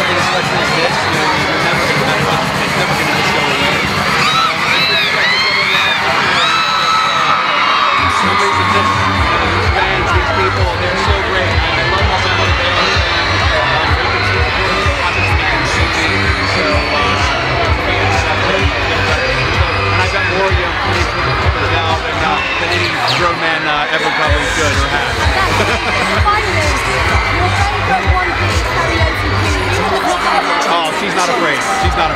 something special as this, you know, you're never going to. It's never going to just, these these people, they're so great. Love all and I've got more young people now than, any man uh, ever probably should or have. Oh, she's not a.